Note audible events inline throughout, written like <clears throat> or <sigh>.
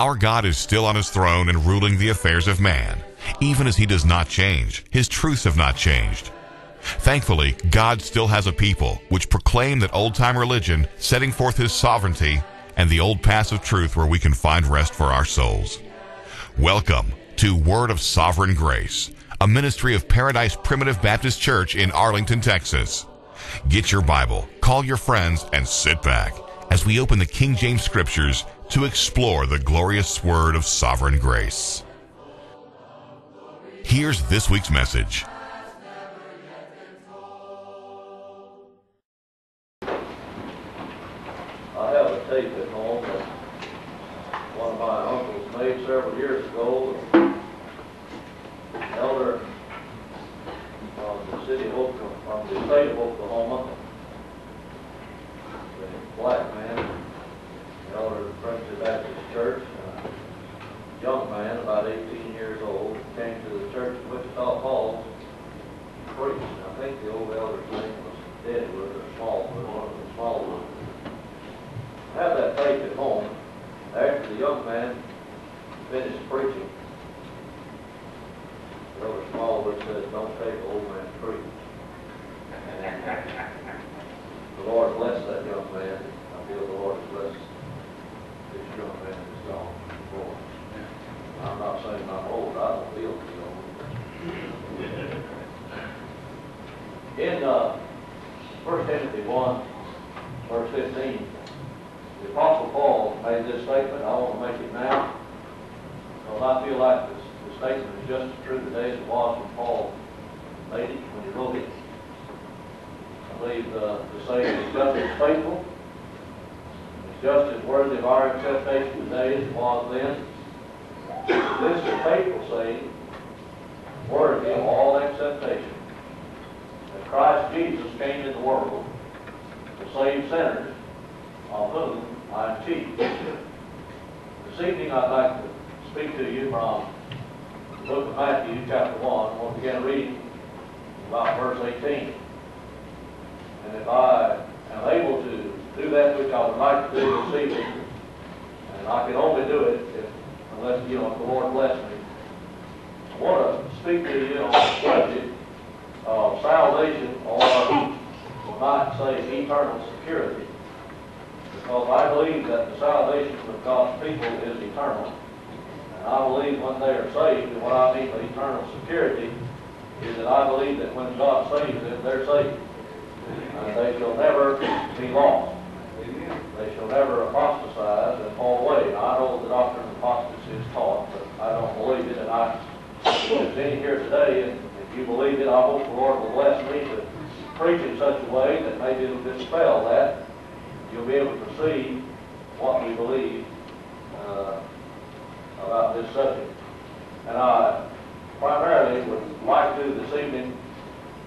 Our God is still on his throne and ruling the affairs of man. Even as he does not change, his truths have not changed. Thankfully, God still has a people which proclaim that old time religion, setting forth his sovereignty, and the old paths of truth where we can find rest for our souls. Welcome to Word of Sovereign Grace, a ministry of Paradise Primitive Baptist Church in Arlington, Texas. Get your Bible, call your friends, and sit back as we open the King James Scriptures to explore the glorious Word of Sovereign Grace. Here's this week's message. I have a tape at home that one of my uncles made several years ago. An elder from the city of Oklahoma, from the state of Oklahoma, a black man, an elder of Primitive Baptist Church, and a young man, about 18 years old, came to the church in Wichita Falls, preached. I think the old elder's name was Deadwood or Smallwood, one of the Smallwood I have that tape at home. After the young man finished preaching, Brother Smallwood said, don't take the old man preach. And the Lord bless that young man. I feel the Lord has blessed this young man that's gone before. I'm not saying I'm old, I don't feel too old. In uh, 1 Timothy 1, verse 15, the Apostle Paul made this statement, I want to make it now, because I feel like this, the statement is just as true today as it was when Paul made it, when he wrote it. I believe uh, the saying is just as faithful, it's just as worthy of our acceptation today as it was then. This is faithful saying, worthy of all acceptation, that Christ Jesus came in the world to save sinners, of whom I am chief. This evening I'd like to speak to you from the book of Matthew, chapter 1. We'll begin reading about verse 18. And if I am able to do that which I would like to do this evening, and I can only do it if, unless, you know, if the Lord bless me, I want to speak to you on the subject of salvation, or we might say eternal security because I believe that the salvation of God's people is eternal. And I believe when they are saved, and what I mean by eternal security is that I believe that when God saves them, they're saved. And they shall never be lost. They shall never apostatize and fall away. I know the doctrine of apostasy is taught, but I don't believe it. And I, if there's any here today, and if you believe it, I hope the Lord will bless me to preach in such a way that maybe it'll dispel that you'll be able to see what we believe uh, about this subject. And I primarily would like to this evening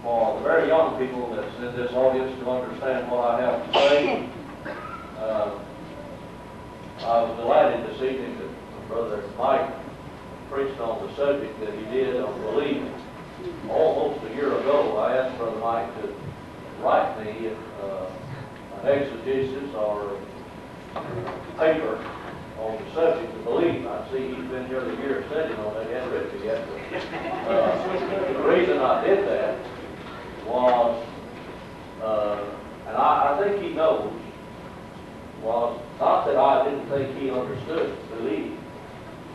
for the very young people that's in this audience to understand what I have to say. Uh, I was delighted this evening that Brother Mike preached on the subject that he did on belief. Almost a year ago, I asked Brother Mike to write me uh, exegesis or paper on the subject of belief. I see he's been here a year studying on that, hasn't written it yet. But, uh, the reason I did that was, uh, and I, I think he knows, was not that I didn't think he understood belief,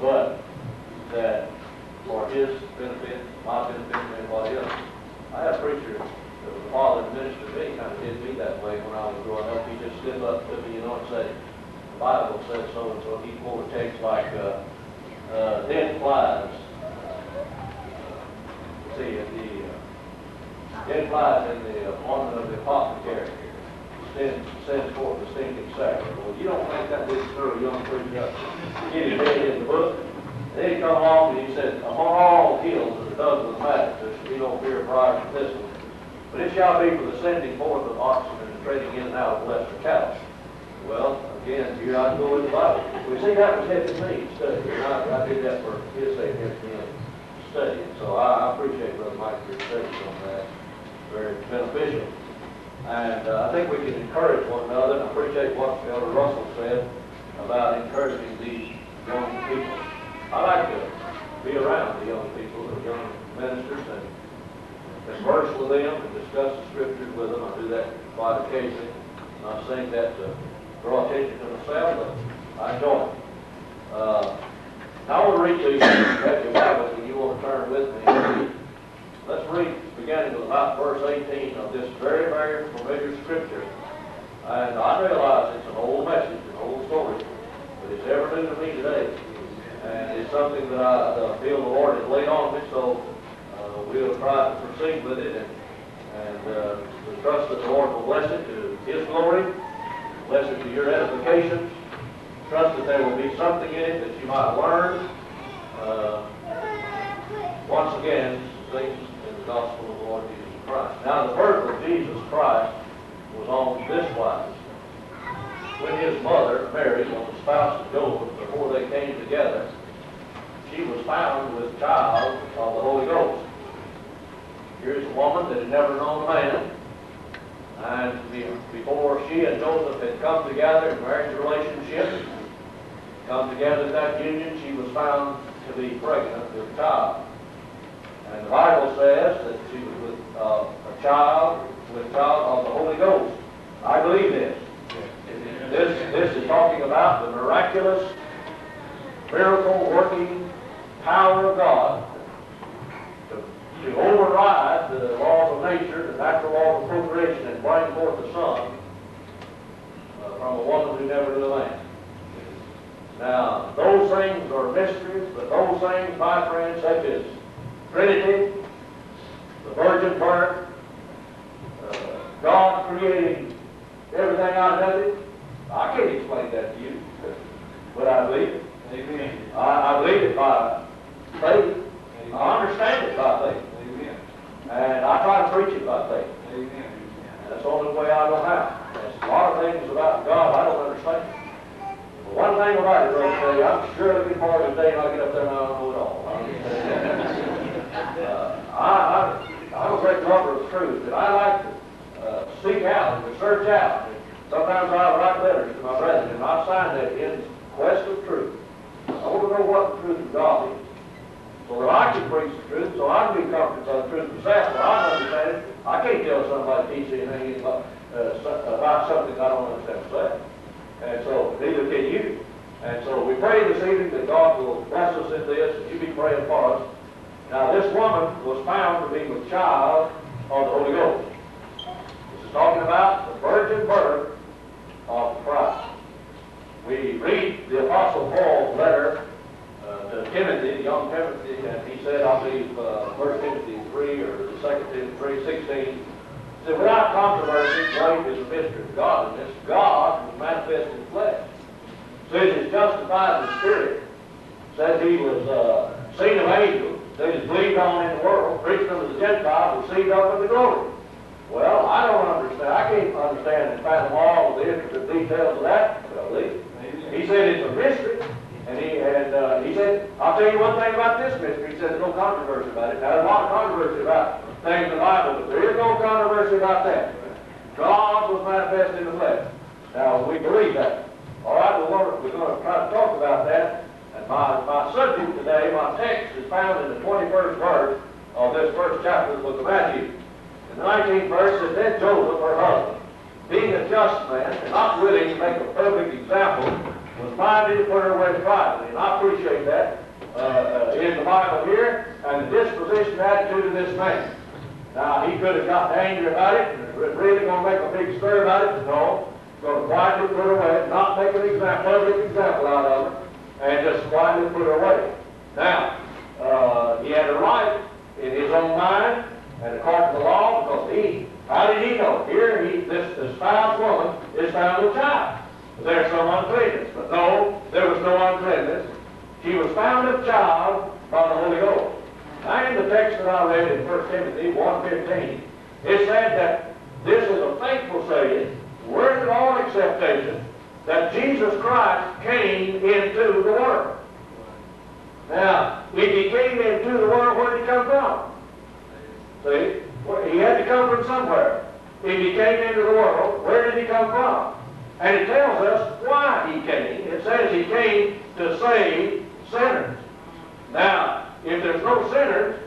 but that for his benefit, my benefit, and everybody else. I have preachers the father and minister to me kind of did me that way when I was growing up. He just stood up to me, you know, and said, the Bible says so and so. He quoted texts like, uh, uh, dead flies. See, the uh, dead flies in the ornament of the apothecary sends, sends forth the stinking sacrament. Well, you don't think that didn't stir young preacher. Get his head in the book. Then he come along and he said, upon all hills as it does with the there should no fear of briars and thistles. But it shall be for the sending forth of oxen and the trading in and out of lesser cattle. Well, again, here I go with the Bible. We see that was helping me study. I, I did that for his sake, helping him study. So I, I appreciate Brother Mike your studies on that. Very beneficial. And uh, I think we can encourage one another. And I appreciate what Elder Russell said about encouraging these young people. I like to be around the young people, the young ministers, and converse with them and discuss the scriptures with them. I do that quite occasionally. I'm saying that to draw attention to myself, but I enjoy it. Uh, I want to read to you, if you Bible, and you want to turn with me. Let's read, beginning with about verse 18 of this very, very familiar scripture. And I realize it's an old message, an old story, but it's ever new to me today. And it's something that I feel the Lord has laid on me, so uh, we'll try to proceed with it. And, and uh, trust that the Lord will bless it to His glory, bless it to your edification. Trust that there will be something in it that you might learn. Uh, once again, things in the gospel of the Lord Jesus Christ. Now, the birth of Jesus Christ was on this wise. When his mother, Mary, was the spouse of Joseph, before they came together, she was found with child of the Holy Ghost. Here's a woman that had never known a man. And before she and Joseph had come together in marriage relationship, come together in that union, she was found to be pregnant with child. And the Bible says that she was with uh, a child, with child of the Holy Ghost. I believe this. This, this is talking about the miraculous, miracle working power of God to, override the laws of nature, the natural laws of procreation, and bring forth the Son uh, from a woman who never knew a man. Now, those things are mysteries, but those things, my friends, such as Trinity, the virgin birth, uh, God creating everything out of nothing, I can't explain that to you, but I believe it. Amen. I, I believe it by faith. Amen. I understand it by faith. Amen. And I try to preach it by faith. Amen. That's the only way I know how. There's a lot of things about God I don't understand. But one thing about it, say, I'm sure it'll be part of the day and I get up there and I don't know it all. uh, I, I, I'm a great lover of truth, and I like to uh, seek out and to search out. Sometimes I write letters to my brethren, and I sign that in quest of truth. I want to know what the truth of God is. So that I can preach the truth, so I can be comforted by the truth myself, so I understand it. I can't tell somebody teach anything about, uh, about something I don't understand myself. And so, neither can you. And so we pray this evening that God will bless us in this, and you be praying for us. Now, this woman was found to be with child of the Holy Ghost. This is talking about the virgin birth of Christ. We read the Apostle Paul's letter uh, to Timothy, young Timothy, and he said, I believe, uh, 1 Timothy 3 or 2 Timothy 3, 16, said, without controversy, great is the mystery of godliness. God was manifest in flesh. Says he's justified in the Spirit. Says he was uh, seen of angels. Says he's believed on in the world, preached unto the Gentiles, received up in the glory. Well, I don't understand. I can't understand and fathom all of the intricate details of that, believe. He said it's a mystery. And he and uh, he said, I'll tell you one thing about this mystery. He said there's no controversy about it. Now, there's a lot of controversy about things in the Bible, but there is no controversy about that. God was manifest in the flesh. Now, we believe that. All right, we're we're going to try to talk about that. My, my subject today, my text, is found in the 21st verse of this first chapter of the book of Matthew. In the 19th verse, it says, Joseph, her husband, being a just man and not willing to make a perfect example, was minded to put her away privately. And I appreciate that uh, uh, in the Bible here, and the disposition attitude of this man. Now, he could have gotten angry about it, and really going to make a big stir about it, no. Going to quietly put her away, not make an example, public example out of her, and just quietly put her away. Now, uh, he had a right in his own mind, and according to the law, because he, how did he know? Here, he, this espoused woman is found with child. There's some uncleanness. But no, there was no uncleanness. She was found of child by the Holy Ghost. Now, in the text that I read in 1 Timothy 1.15, it said that this is a thankful saying, worthy of all acceptation, that Jesus Christ came into the world. Now, if he came into the world, where did he come from? See? He had to come from somewhere. If he came into the world, where did he come from? And it tells us why he came. It says he came to save sinners. Now, if there's no sinners,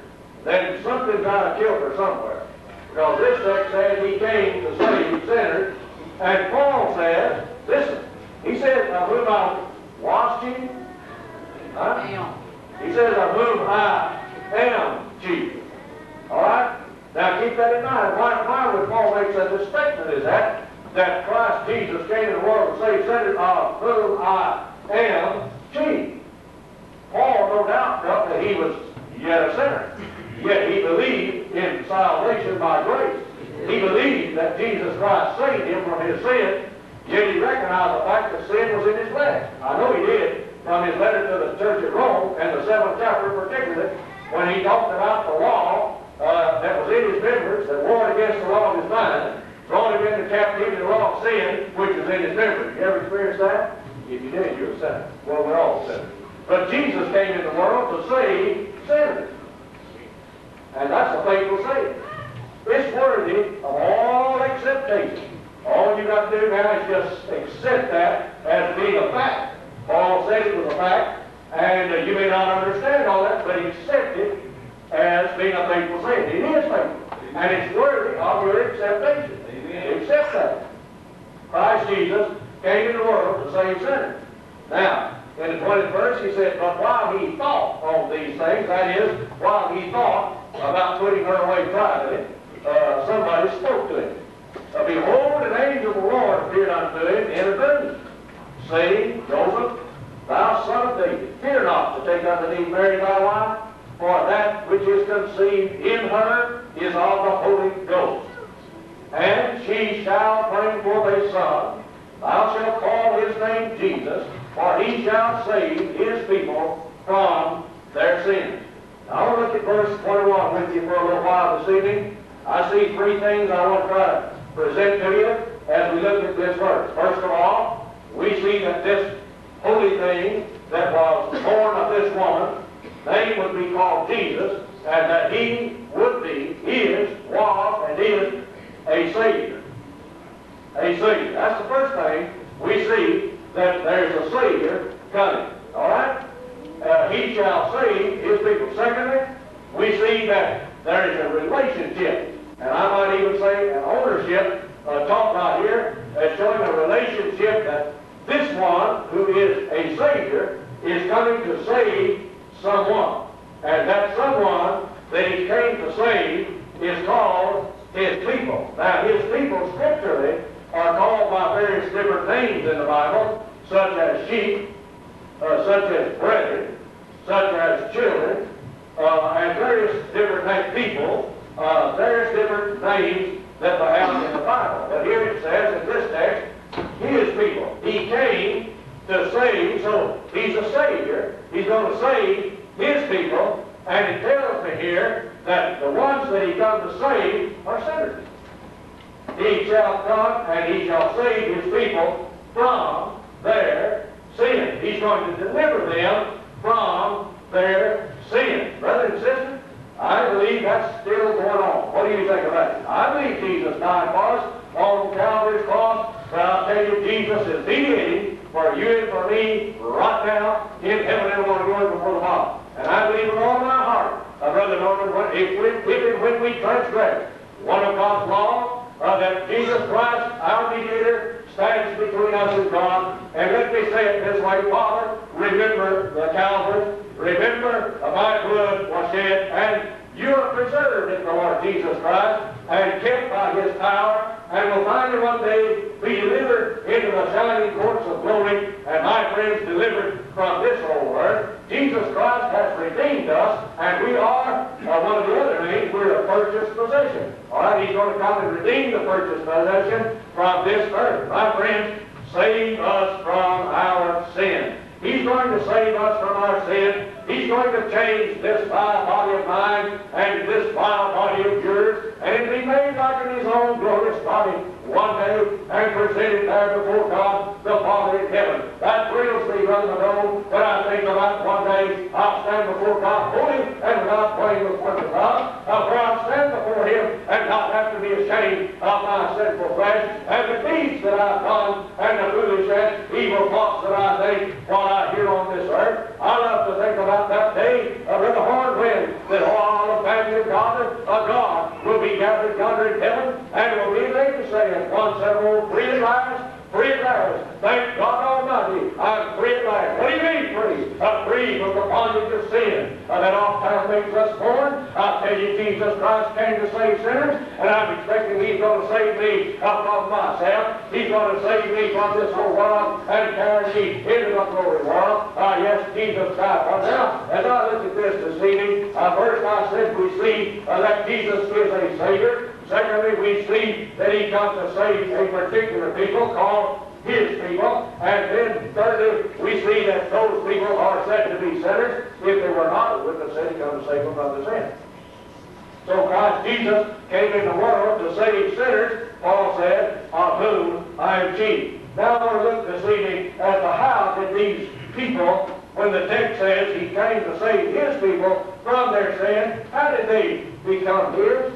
then something's got to kill for somewhere. Because this text says he came to save sinners. And Paul says, listen, he says, of whom I washed you. Huh? He says, of whom I am chief. All right? Now keep that in mind. Why, why would Paul make such a statement as that? That Christ Jesus came in the world to save sinners, uh, of whom I am chief. Paul no doubt felt that he was yet a sinner. Yet he believed in salvation by grace. He believed that Jesus Christ saved him from his sin, yet he recognized the fact that sin was in his flesh. I know he did from his letter to the church at Rome, and the seventh chapter particularly, when he talked about the law uh, that was in his members, that warred against the law of his mind, throwing him into captivity the law of sin, which was in his members. You ever experienced that? If you did, you're a sinner. Well, we're all sinners. But Jesus came in the world to save sinners. And that's a faithful Savior. It's worthy of all acceptation. All you got to do now is just accept that as being a fact. Paul said it was a fact, and uh, you may not understand all that, but accept it as being a faithful Savior. It is faithful, and it's worthy of your acceptation. Accept that. Christ Jesus came into the world to save sinners. Now, in the 20th verse, he said, But while he thought on these things, that is, while he thought about putting her away privately, uh, somebody spoke to him. Uh, Behold, an angel of the Lord appeared unto him in a dream, saying, Joseph, thou son of David, fear not to take unto thee Mary thy wife, for that which is conceived in her is of the Holy Ghost. And she shall bring forth a son, thou shalt call his name Jesus, for he shall save his people from their sins. Now, I want to look at verse 21 with you for a little while this evening. I see three things I want to try to present to you as we look at this verse. First of all, we see that this holy thing that was born of this woman, name would be called Jesus, and that he would be, is, was, and is a Savior. A Savior. That's the first thing we see that there's a Savior coming. All right? Uh, he shall save his people. Secondly, we see that there is a relationship, and I might even say an ownership uh, taught right here as showing a relationship that this one who is a Savior is coming to save someone. And that someone that he came to save is called his people. Now, his people scripturally are called by various different names in the Bible, such as sheep, uh, such as brethren, such as children, uh, and various different named people, uh, various different names that they have in the Bible. But here it says in this text, his people. He came to save, so he's a Savior. He's going to save his people, and it tells me here that the ones that he come to save are sinners. He shall come and he shall save his people from their sin. He's going to deliver them from their sin. Brother and sister, I believe that's still going on. What do you think about it? I believe Jesus died for us on Calvary's cross, but I'll tell you, Jesus is mediating for you and for me right now in heaven and on going before the Father. And I believe with all my heart, uh, Brother Norman, when, if, we, if and when we transgress one of God's laws, uh, that Jesus Christ, our mediator, stands between us and God. And let me say it this way, Father, remember the Calvary, remember my blood was shed, and you are preserved in the Lord Jesus Christ and kept by his power, and will finally one day be delivered into the shining courts of glory, and my friends delivered from this whole earth. Jesus Christ has redeemed us, and we are, uh, one of the other names, we're a purchased possession. All right, he's going to come and redeem the purchased possession from this earth. My friends, save us from our sin. He's going to save us from our sin. He's going to change this vile body of mine and this vile body of yours, and be made like in his own glorious body one day and presented there before God the Father in heaven. That thrills me, Brother Monroe, when I think about one day I'll stand before God holy and without blame before God, uh, for I'll stand before him ashamed of my sinful flesh and the deeds that I've done and the foolish and evil thoughts that I think while I'm here on this earth. I love to think about that day with the horn wind, that all the family of God, of God will be gathered yonder in heaven, and will be laid to say, once and all free at last, Free at last. Thank God Almighty. I'm free at last. What do you mean free? I'm free from the bondage of sin uh, that oft makes us born. I tell you, Jesus Christ came to save sinners, and I'm expecting He's going to save me uh, from myself. He's going to save me from this whole world and carry me into the glory world. Uh, yes, Jesus Christ. Well, now, as I look at this this evening, uh, first I we see uh, that Jesus is a Savior. Secondly, we see that he comes to save a particular people called his people. And then thirdly, we see that those people are said to be sinners. If they were not, it wouldn't have said he come to save them from the sin. So Christ Jesus came in the world to save sinners, Paul said, of whom I am chief. Now I want to look this evening as the how did these people, when the text says he came to save his people from their sin, how did they become his?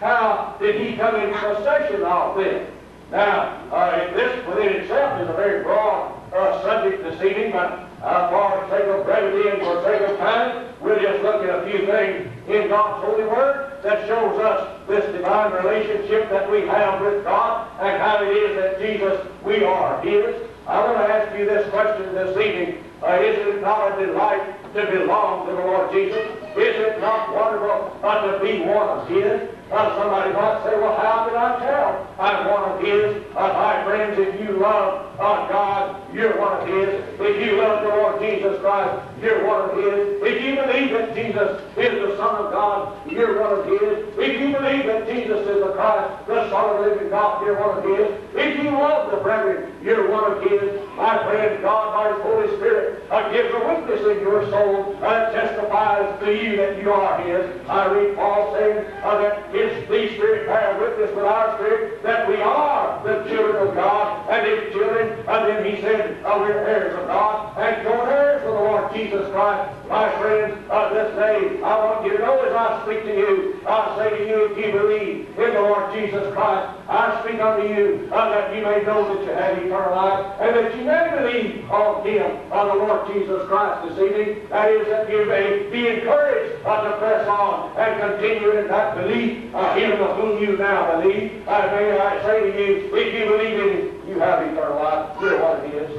How did he come in possession of them? Now, uh, this within itself is a very broad uh, subject this evening, but uh, for sake of brevity and for sake of time, we'll just look at a few things in God's holy word that shows us this divine relationship that we have with God and how it is that Jesus, we are His. I want to ask you this question this evening. Uh, is it not a delight to belong to the Lord Jesus? Is it not wonderful uh, to be one of His? Uh, somebody might say, well, how did I tell? I'm one of His. Uh, my friends, if you love uh, God, you're one of His. If you love the Lord Jesus Christ, you're one of His. If you believe that Jesus is the Son of God, you're one of His. If you believe that Jesus is the Christ, the Son of the living God, you're one of His. If you love the brethren, you're one of His. My friend, God, by Holy Spirit, uh, gives a witness in your soul that testifies to you that you are His. I read Paul saying uh, that his, the Spirit bear witness with our spirit that we are the children of God and His children. And then He said, uh, we're heirs of God and joint heirs of the Lord Jesus Christ. My friends, uh, this day, I want you to know as I speak to you, I say to you, if you believe in the Lord Jesus Christ, I speak unto you uh, that you may know that you have eternal life and that you may believe on Him, on the Lord Jesus Christ this evening. That is, that you may be encouraged uh, to press on and continue in that belief uh, him of whom you now believe. I may I say to you, if you believe in him, you have eternal life. You're one of his.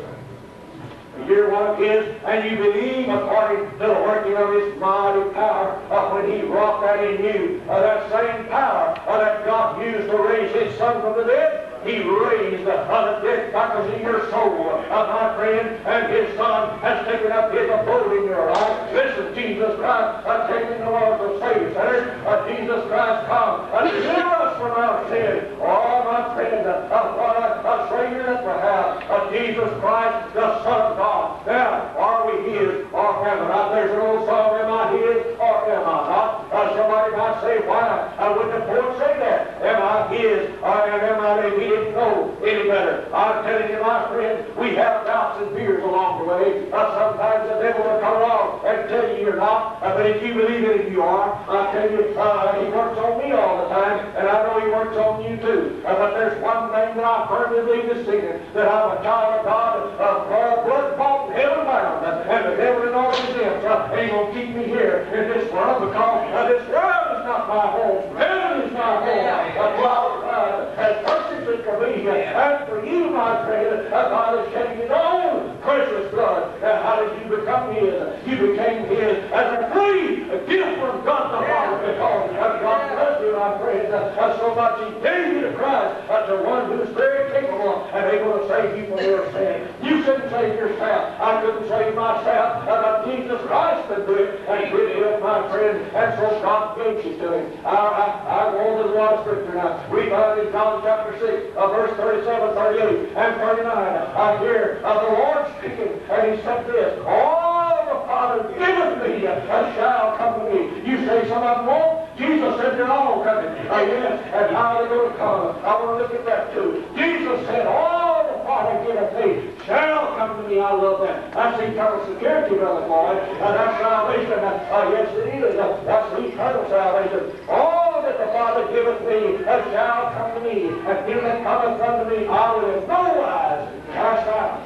You're one of his, and you believe according to the working of his mighty power uh, when he wrought that in you. Uh, that same power uh, that God used to raise his son from the dead, he raised the dead carcass in your soul, my friend, and His Son has taken up His abode in your life. This is Jesus Christ uh, taking the Lord to save sinners. Jesus Christ come and deliver us from our sin. Oh, my friend, what a, a Savior that we have. Jesus Christ, the Son of God. Now, are we His or not? There's an old song, am I His or am I not? Somebody might say, why uh, would the poet say that? Am I His or am I he didn't know any better. I'm telling you, my friend, we have doubts and fears along the way. Uh, sometimes the devil will come along and tell you you're not, uh, but if you believe it, you are. I tell you, uh, he works on me all the time, and I know he works on you too. Uh, but there's one thing that I firmly believe this that I'm a child of God, uh, blood bought and heaven bound, and the devil and all his imps uh, ain't going to keep me here in this world because uh, this world is not my home. Heaven is my home. Uh, well, uh, as perfect as can be, and for you, my friend, uh, God has shed his own precious blood. And how did you become his? You became his as a free gift from God the Father because uh, God loves my friend, uh, so much gave to Christ uh, to one who's very capable and able to save you from your sin. You couldn't save yourself. I couldn't save myself, uh, but Jesus Christ could do it, and did it, my friend, and so God gave you to him. I, I, I go on to the Scripture now. We find in John chapter 6, uh, verse 37, 38, and 39, I hear of the Lord speaking, and he said this, All the Father giveth me uh, shall come to me. You say some of them won't? Jesus said they're all coming. Yes, and how they're going to come. I want to look at that too. Jesus said, All the Father giveth me shall come to me. I love that. That's eternal security, Brother Floyd. Uh, that's salvation. Uh, yes, it is. Uh, that's eternal salvation. All that the Father giveth me uh, shall come to me. And him that cometh unto me, I will in no wise cast out.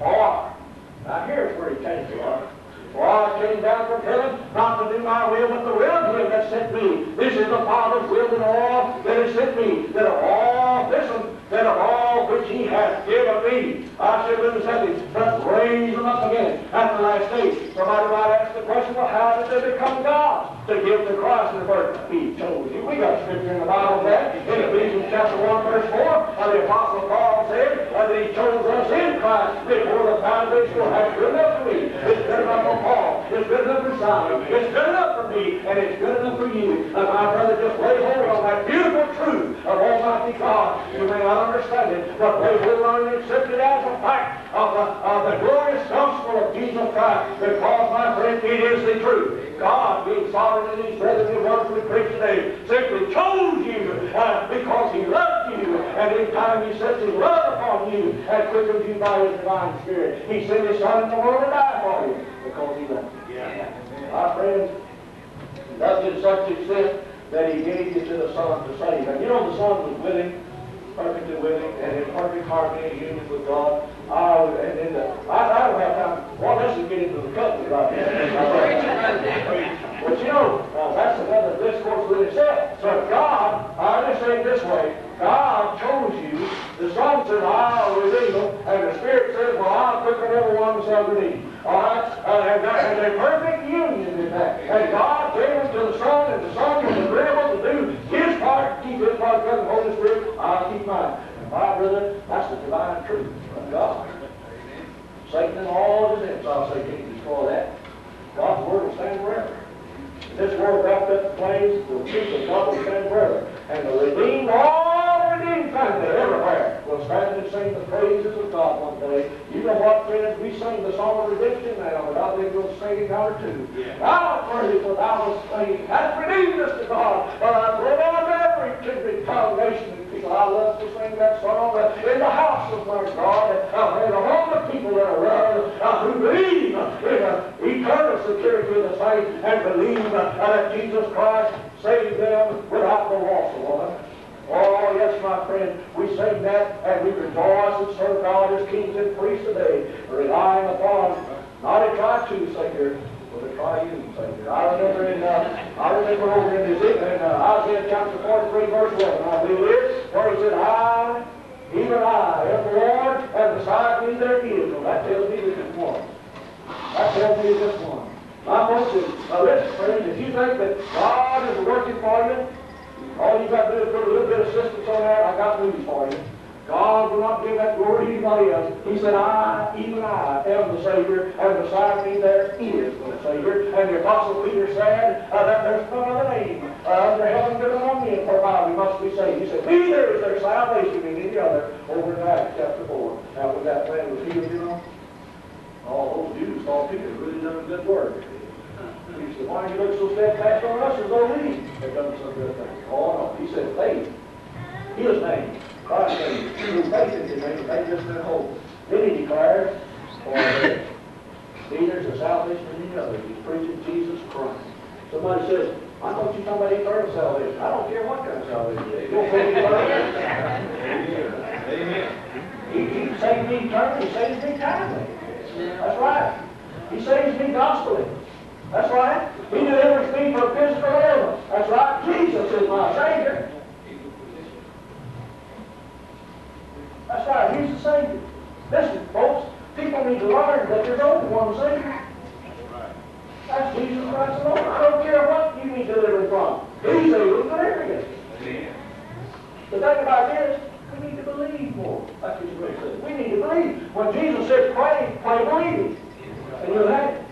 Or Now here's where he it up. For I came down from heaven, not to do my will, but the will of him that sent me. This is the Father's will in all that has sent me, that all, listen, that of all which he hath given me, I shall do nothing but raise them up again at the last day. Somebody might ask the question, well, how did they become gods? To give the to Christ the birth. He told you. We got scripture in the Bible that in Ephesians chapter 1, verse 4, uh, the Apostle Paul said that he chose us in Christ before the foundation of the Good enough for me. It's good enough for Paul. It's good enough for Simon. It's good enough for me, and it's good enough for you. And my brother, just lay hold on that beautiful truth of Almighty God. You may not understand it, but lay hold on and accept it as a fact of the, of the glorious gospel of Jesus Christ. Because, my friend, it is the truth. God, being sovereign in His brethren, the words we preach today, simply chose you uh, because He loved you, and in time He sets His love upon you and quickens you by His divine Spirit. He sent His Son in the world to die for you because He loved you. Yeah. My friends, He loved you to such extent that He gave you to the Son to save. And you know the Son was willing perfectly willing and in perfect harmony and union with God. Uh, and, and uh, I, I don't have time. Well, let's just get into the covenant right here. but you know, uh, that's another discourse with itself. So God, I understand this way. God chose you. The Son says, I'll redeem them. And the Spirit says, well, I'll quicken every one shall redeem. All right? Uh, and, that, and a perfect union in that. And God gave them to the Son, and the Son was agreeable to do his part, keep his part, because the Holy Spirit, I'll keep mine. And my brother, that's the divine truth of God. Satan and all his imps, I'll say, can't destroy that. God's word will stand forever. In this world wrapped up in flames, the truth of God will stand forever. And the redeemed, all the redeemed family everywhere will stand and sing the praises of God one day. You know what, friends? We sing the song of redemption now, but I think we'll sing it now too. Yeah. Thou praise for thou wast slain, hast redeemed us to God. But I pray on every kindred tongue, nation, and people. I love to sing that song uh, in the house of my God, uh, and among the people that are around uh, who believe in uh, eternal security of the saints and uh, that Jesus Christ saved them without the loss of woman. Oh, yes, my friend, we sing that and we rejoice and serve God as kings and priests today, relying upon not a tri-two Savior, but a triune Savior. I remember in, uh, I remember over in, in uh, Isaiah chapter 43, verse 11, I believe it where he said, I, even I, am the Lord, and beside me there is. Well, that tells me there's just one. That tells me there's just one. My folks, uh, listen, friends, if you think that God is working for you, all you got to do is put a little bit of assistance on that. I got news for you. God will not give that glory to anybody else. He said, I, even I, am the Savior, and beside me there is no Savior. And the Apostle Peter said uh, that there's no other name uh, under heaven given among men whereby we must be saved. He said, neither is there salvation in any other over in Acts chapter 4. Now, was that man was healed, you know? All those Jews thought Peter really done a good work. He said, why don't you look so steadfast on us as though we have done some good thing? Oh, no. He said, faith. His name. God's name. Through faith in his name, they just been hope. Then he declared, for leaders of salvation in any other. He's preaching Jesus Christ. Somebody says, I thought you talking about eternal salvation. I don't care what kind of salvation it is. You don't pay me Amen. He, he saved me eternally. He saves me timely. That's right. He saves me gospelly. That's right. He delivers me from physical ailments. That's right. Jesus is my Savior. That's right. He's the Savior. Listen, folks, people need to learn that there's only one Savior. That's Jesus Christ alone. I don't care what you need delivering from. He's able to deliver you. The thing about this, we need to believe more. What you. We need to believe. When Jesus said pray, pray believing. And you'll have it.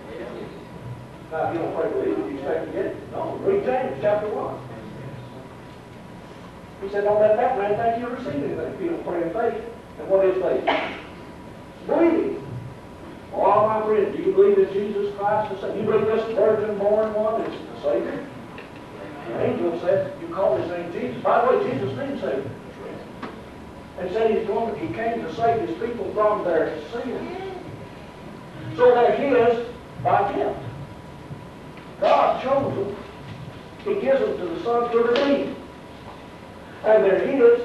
If you don't pray believe, you expect to get it. No, read James chapter 1. He said, don't let that man think you receive anything if you don't pray in faith. And what is faith? Believing. Oh, my friend, do you believe that Jesus Christ is the Savior? You believe this virgin-born one is the Savior? The angel said, you call his name Jesus. By the way, Jesus means Savior. And said he's going, he came to save his people from their sins. So they're his by gift. God chose them. He gives them to the Son to redeem. And they're his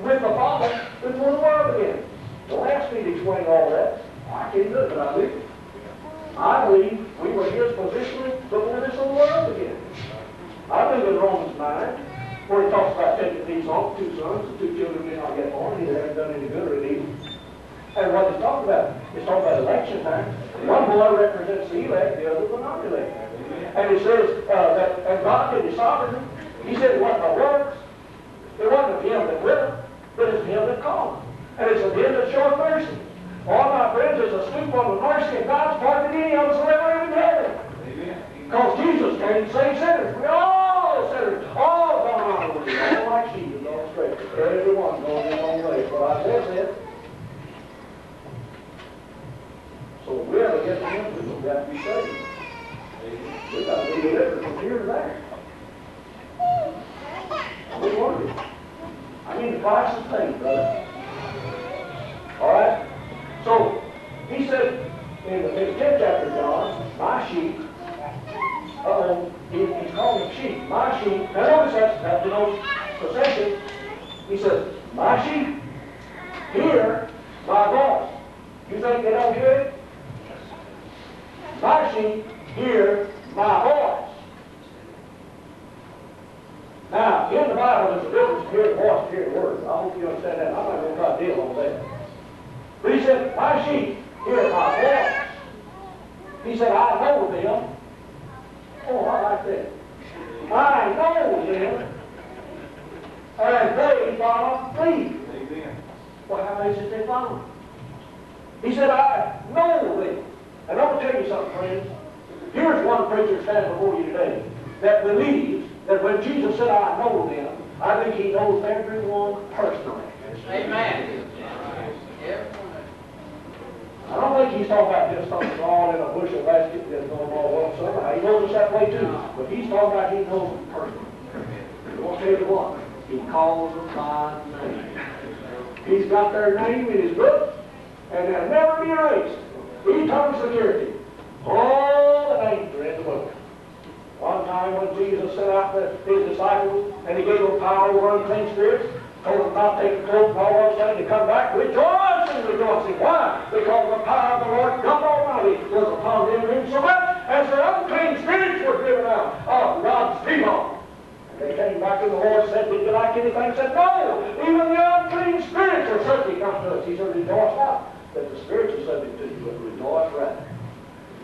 with the Father before the world began. Don't ask me to explain all that. I can't do it, but I believe. I believe we were his positionally before this whole world began. I believe in Romans 9, where he talks about taking these off, two sons, two children may not get born, either haven't done any good or any. And what he's talking about, he's talking about election time. One boy represents the elect, the other the not elect. And he says uh, that, and God did his sovereignty. He said it wasn't by works. It wasn't of him that will, but it's him that called. And it's of him that showeth mercy. All my friends, there's a stoop on the mercy of God's part that any of us will ever even have. Because Jesus came to save sinners. We all sinners. All gone out of the way. All like sheep and all straight. Everyone going their own way. But Isaiah said, So we have to get to him, we have to be saved. We got to from here to there. We it. I paid, brother. All right? So, he said in the, in the 10th chapter of John, my sheep, uh-oh, he, he's calling sheep. My sheep, now notice that denotes possession. He says, my sheep hear my. You think they don't hear it? My sheep my voice. Now, in the Bible, there's a difference the voice and hearing the word. I hope you understand that. I'm not going to try to deal on that. But he said, My sheep hear my voice. He said, I know them. Oh, I like that. I know them. And they follow me. Well, how many did they follow? He said, I know them. And I'm going to tell you something, friends. Here's one preacher standing before you today that believes that when Jesus said, I know them, I think he knows everyone personally. Amen. I don't think he's talking about just something all in a bushel basket that's going to all up somewhere. He knows us that way too. But he's talking about he knows them personally. Want to tell you what. He calls them by name. He's got their name in his book, and they'll never be erased. Eternal security. All the are in the book. One time when Jesus sent out the, his disciples, and he gave them power over unclean spirits, told them not to take the and all those things to come back rejoicing, rejoicing. Why? Because the power of the Lord God Almighty was upon them insomuch as their unclean spirits were driven out of God's people. And they came back to the Lord and said, Did you like anything? He said, No, even the unclean spirits are subject unto us. He said, Rejoice not that the spirits are subject to you, but rejoice rather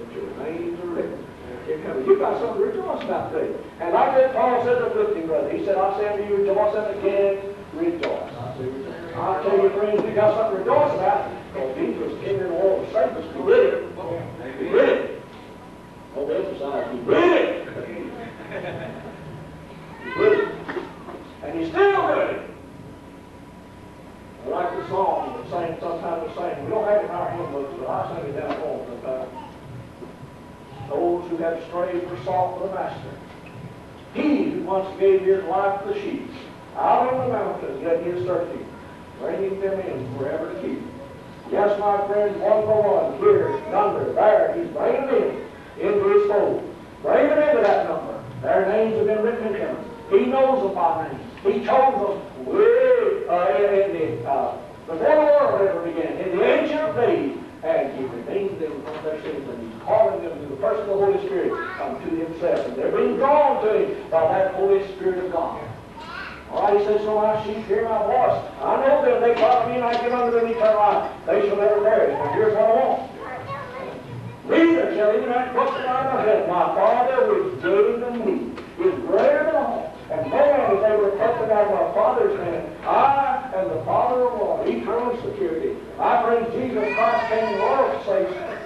that your names are written. You got something to rejoice about today. And like that Paul said to the Philippian brother, he said, I say unto you, rejoice, and again, rejoice. I say, rejoice. I tell you, friends, we got something to rejoice about. Because Jesus came in the world to save us. He did it. He did it. Oh, emphasize, he did it. He did it. And he's still doing it. I like the song that sang, sometimes we sing. We don't have it in our hymn books, but I sing it down home sometimes. Those who have strayed were sought for the master. He who once gave his life for the sheep, out on the mountains, yet he is thirsty, bringing them in forever to keep. Yes, my friends, one by one, here, yonder, there, he's bringing them in into his fold. Bring them into that number. Their names have been written in heaven. He knows them by name. He chose them way uh, in the, uh, before the world ever began, in the ancient days, and he redeemed them from their sins, and he's calling them through the person of the Holy Spirit unto himself. And they're being drawn to him by that Holy Spirit of God. All right, he says, So my sheep hear my voice. I know them, they follow me, and I give unto them eternal life. They shall never perish. Now here's what I want. Neither shall put them out of heaven. My Father which gave them me is greater than all. And man is able to out of my Father's hand. I am the Father of all, eternal security. I bring Jesus Christ came the world to save.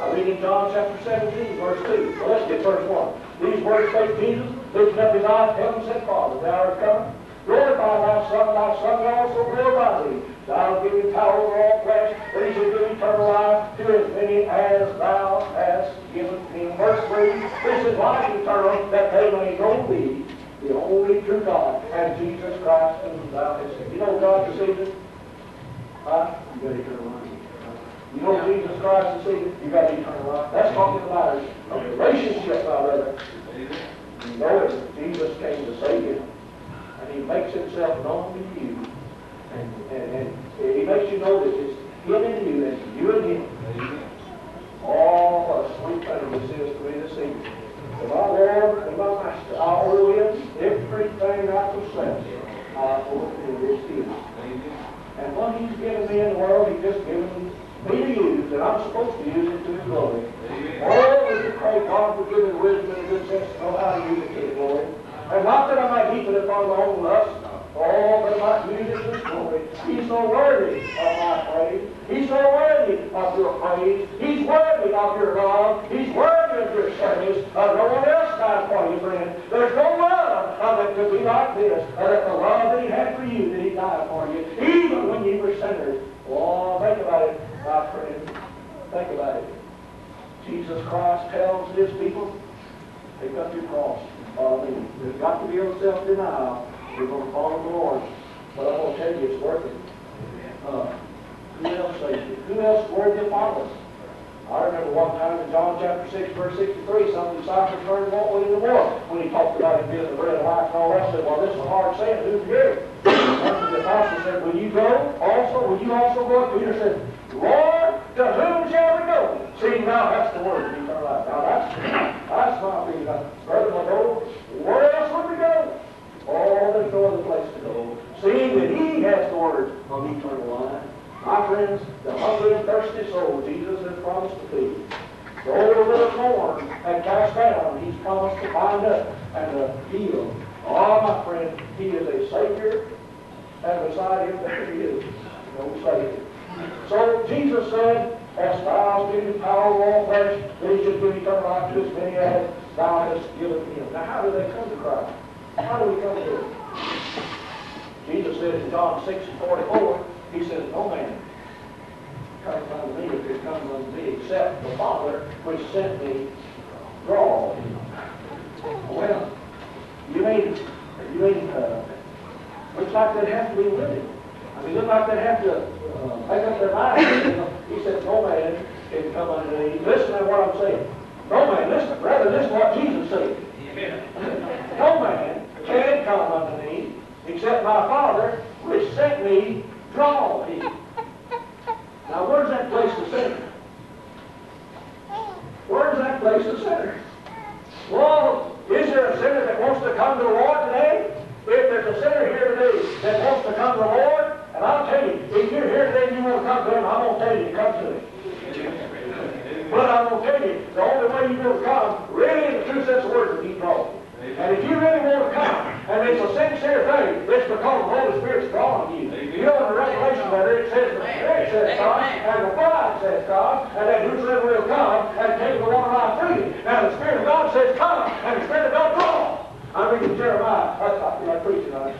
I read in John chapter 17, verse 2. So let's get verse 1. These words spake Jesus, lifting up his eyes heaven, said, Father, the hour is coming. Glorify Son, thy Son also glorify thee. Thou him power over all flesh, that he should give eternal life to as many as thou hast given him. Verse 3, this is life eternal, that they may know thee, the only true God, and Jesus Christ whom thou hast sent. You know God this evening? Huh? You got eternal life. You know Jesus Christ this evening? You got eternal life. That's talking about a relationship, my brother. You know it. Jesus came to save you. And he makes himself known to you. And, and, and he makes you know that it's, him in you and you in him. Oh, what a sweet thing this is to me this evening. To my Lord and my Master, I owe him everything I possess. I owe him this evening. And what he's given me in the world, he's just given me to use, and I'm supposed to use it to his glory. Oh, we pray God for giving wisdom and good sense to know how to use it to his glory. And not that I might heap it upon my own lust, Oh, but I might use it his glory. He's so worthy of my praise. He's so worthy of your praise. He's worthy of your love. He's worthy of your service. Uh, no one else died for you, friend. There's no love uh, that could be like this. Uh, that the love that he had for you, that he died for you, even when you were sinners. Oh, think about it, my friend. Think about it. Jesus Christ tells his people, pick up your cross, me. There's got to be a self-denial. We're going to follow the Lord. But I'm going to tell you, it's worth it. Uh, who else saves you? Who else worthy to follow? I remember one time in John chapter 6, verse 63, some of disciples turned what way in the war when he talked about him being the bread of life and all that. said, well, this is a hard saying. Who's? And the apostle said, will you go also? Will you also go? Peter said, Lord, to whom shall we go? See, now that's the word of eternal life. Now that's, <clears throat> that's my feeling. Brother, go. Where else would we go? Oh, there's no other place to go. Seeing that he has the word of eternal life. My friends, the hungry and thirsty soul Jesus has promised to feed. The old little thorn had cast down, he's promised to bind up and to heal. Oh, my friend, he is a Savior, and beside him there is no Savior. So Jesus said, Hast thou the power of all flesh, that he should give eternal life to as many as thou hast given him. Now, how do they come to Christ? How do we come to him? Jesus said in John 6 and 44, he says, No man comes unto me if he comes unto me except the Father which sent me draw him. Well, you mean, you mean, uh, looks like they'd have to be willing. I mean, look like they'd have to uh, make up their mind. he said, No man can come unto me. Listen to what I'm saying. No man, listen, rather listen to what Jesus said. Amen. No man can come unto me except my Father which sent me draw him. Now, where's that place the sinner? Where's that place the sinner? Well, is there a sinner that wants to come to the Lord today? If there's a sinner here today that wants to come to the Lord, and I'll tell you, if you're here today and you want to come to Him, I'm going to tell you to come to Him. But I'm going to tell you, the only way you will come, really in the true sense of the word, is He draws. And if you really want to come, and it's a sincere thing, it's because the Holy Spirit's drawing you. You know in the Revelation letter it says the Spirit says God, and the bride says God, and that whosoever will come and take the water life freely. Now the Spirit of God says come, and the Spirit of God draws. I'm reading Jeremiah. That's not like preaching on it.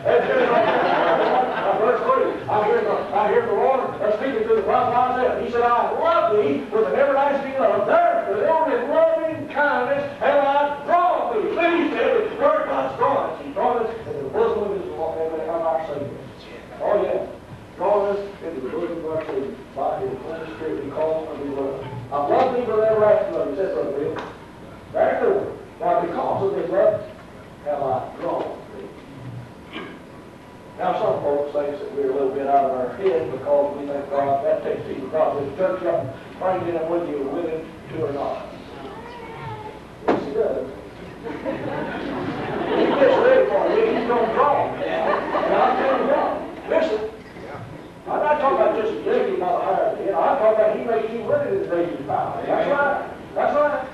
Verse 3. I hear the, I hear the Lord speaking to the prophet Isaiah. He said, I love thee with an everlasting love. Therefore, with loving kindness have I drawn thee. Please, David, where God's drawing us. He drawn us into the bosom of, his, of our Savior. Oh, yeah. Drawing us into the bosom of our Savior by His Holy Spirit. He calls from His love. I love thee with everlasting love. He said, Brother Bill. Very good. Now, because of this love, have I drawn thee? Now, some folks think that we're a little bit out of our head because we think God, that takes people God the church up, bringing them with you, willing to or not. Yes, he does. he gets ready for you, he's going to draw. And I'll tell you what, listen, I'm not talking about just out of higher head. I'm talking about he makes you ready to raise his power. That's right. That's right.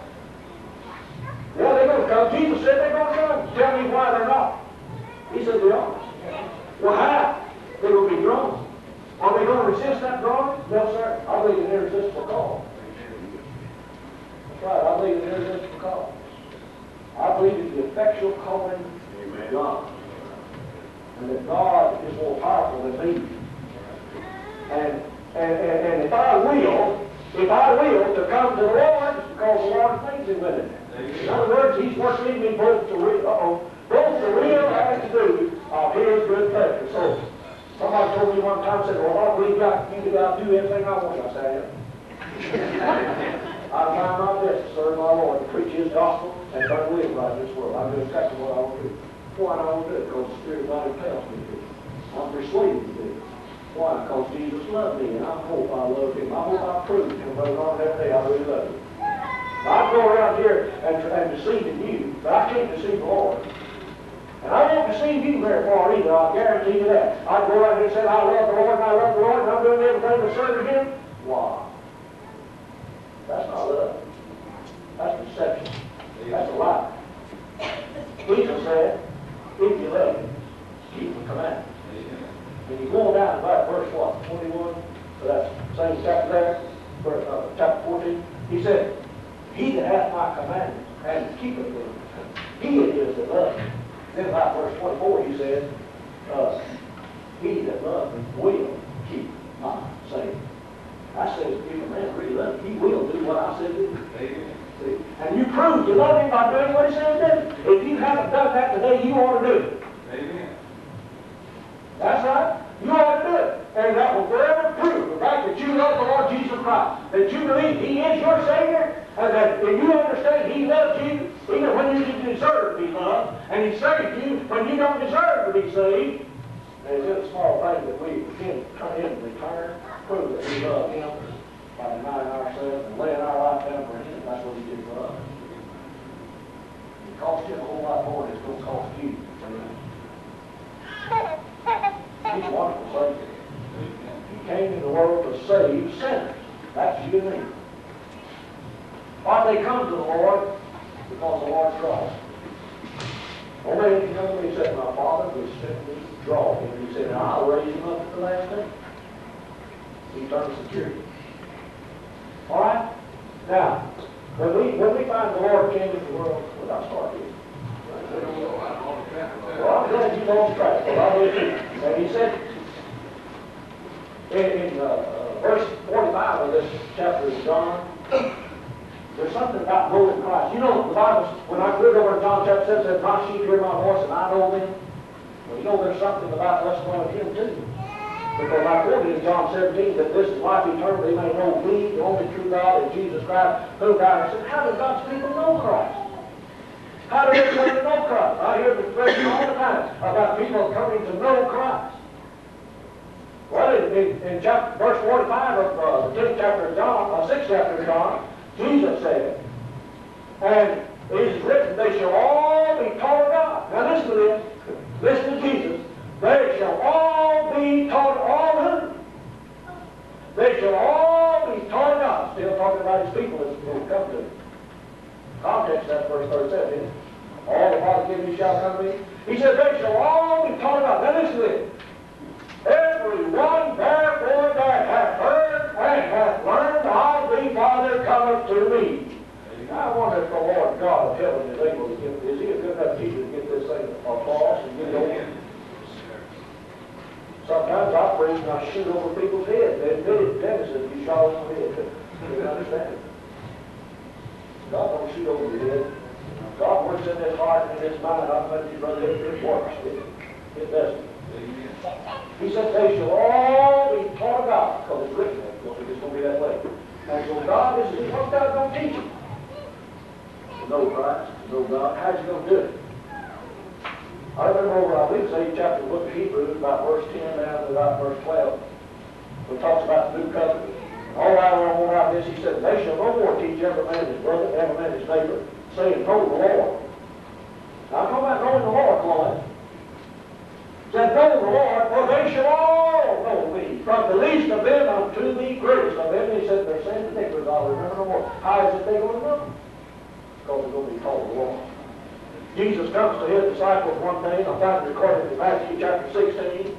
Yeah, they're going to come. Jesus said they're going to. Tell me why they're not. He said they are. Well, how? They will be drawn. Are they going to resist that drawing? No, sir. I believe in irresistible call. That's right. I believe in irresistible call. I believe in the effectual calling of God. And that God is more powerful than me. And, and, and, and if I will, if I will to come to the Lord, because the Lord thinks it with it. In other words, He's working in me both to real, uh-oh, both the real and to do of His good pleasure. So, somebody told me one time, said, well, I believe God can do, I'll do everything I want. I said, <laughs> I try my best to serve my Lord, to preach His gospel, and to live right this world. I do exactly what I want to do. Why do I want to do it? Because the Spirit of God impels me to do. I'm persuaded to do it. Why? Because Jesus loved me, and I hope I love him. I hope I prove to him, Norman, every day I really love him. I go around here and, and deceive you, but I can't deceive the Lord. And I won't deceive you very far either, I guarantee you that. I go around here and say, I love the Lord, and I love the Lord, and I'm doing everything to serve him. Why? That's not love. That's deception. That's a lie. Jesus said, if you love him, keep the commandments. And you go down about verse what, 21? So that's same chapter there, verse, uh, chapter 14. He said, He that hath my commandments and keepeth them, he it is that loves me. Then about verse 24, he said, uh, He that loves me will keep my saying. I said, if a man really loves me, he will do what I said to do. See? And you prove you love him by doing what he says to do. If you haven't done that today, you ought to do it. That's right. You ought to do it. And that will forever prove the fact that you love the Lord Jesus Christ. That you believe He is your Savior. And that you understand He loves you even when you deserve to be loved. And He saved you when you don't deserve to be saved. And it's a small thing that we can come in return, prove that we love Him by denying ourselves and laying our life down for Him. That's what He did for us. It cost you a whole lot more than it's going to cost you. He came in the world to save sinners. That's you and me. Why they come to the Lord? Because the Lord draws. Only you know he said, My Father will simply draw him. He said, I'll raise him up at the last day. Eternal security. All right? Now, when we when we find the Lord came into the world, well, I'll start. Well, I'm glad you lost track. Well, I he said, in, in uh, uh, verse 45 of this chapter of John, there's something about knowing Christ. You know, the Bible, when I read over in John chapter 7, says, My sheep hear my voice, and I know them. Well, you know, there's something about us knowing Him, too. Because I quoted in John 17 that this is life eternal, they may know me, the only true God, and Jesus Christ, who died. I said, How do God's people know Christ? How do they come to know Christ? I hear the expression all the time about people coming to know Christ. Well, in, in, in chapter, verse 45 of uh, the 10th chapter of John, uh, 6th chapter of John, Jesus said, and it is written, they shall all be taught of God. Now listen to this. Listen to Jesus. They shall all be taught, all who? They shall all be taught of God. Still talking about his people as will come to. Context, that's verse 37, isn't it? All the gives shall come to me. He said, they shall all be taught God. Now listen to this. Everyone therefore that hath heard and hath learned of the Father cometh to me. I wonder if the Lord God of heaven is able to this. Is he a good enough teacher to get this thing across and get it over? Sometimes I preach and I shoot over people's heads. They admit it. Dennis said, you shot over the head. Didn't understand. God don't shoot over your head. God works in his heart and in this mind. I'm it, it works. It, it doesn't. He said they shall all be taught of God, because it's written there. It's going to be that way. And so God is, what God's going to teach you. To know Christ, to know God. How's he going to do it? I remember I believe, say, chapter of the book of Hebrews, about verse 10 down to about verse 12, it talks about the new covenant. All I want out this, he said, they shall no more teach every man his brother, every man his neighbor, saying, know the Lord. Now, I'm talking about knowing the Lord, Cloyd said, Know the Lord, for they shall all know me, from the least of them unto the greatest of them. He said, They're saying the iniquities, I'll remember no more. How is it they going to know? Because they're going to be called the Lord. Jesus comes to his disciples one day, and I find it recorded in Matthew chapter 16.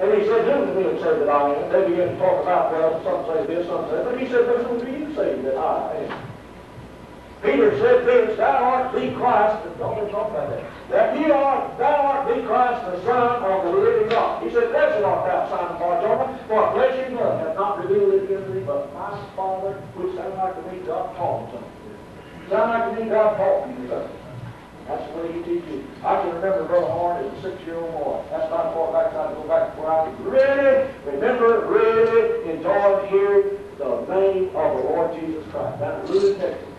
And he said, Who do men say that I am? They began to talk about, well, some say this, some say that. But he said, But who do you say that I am? Peter said this, Thou art the Christ, don't talk about that. That ye are, thou art the Christ, the Son of the living God. He said, Blessed art thou, Simon Barjona, for flesh and blood hath not revealed it unto thee, but my Father, which sound like to me God taught something. Sound like to me God me something. That's the way he teaches. I can remember Brother Horn as a six-year-old boy. That's not far back I go back where I could really remember, really enjoy hearing the name of the Lord Jesus Christ. Down in Louis,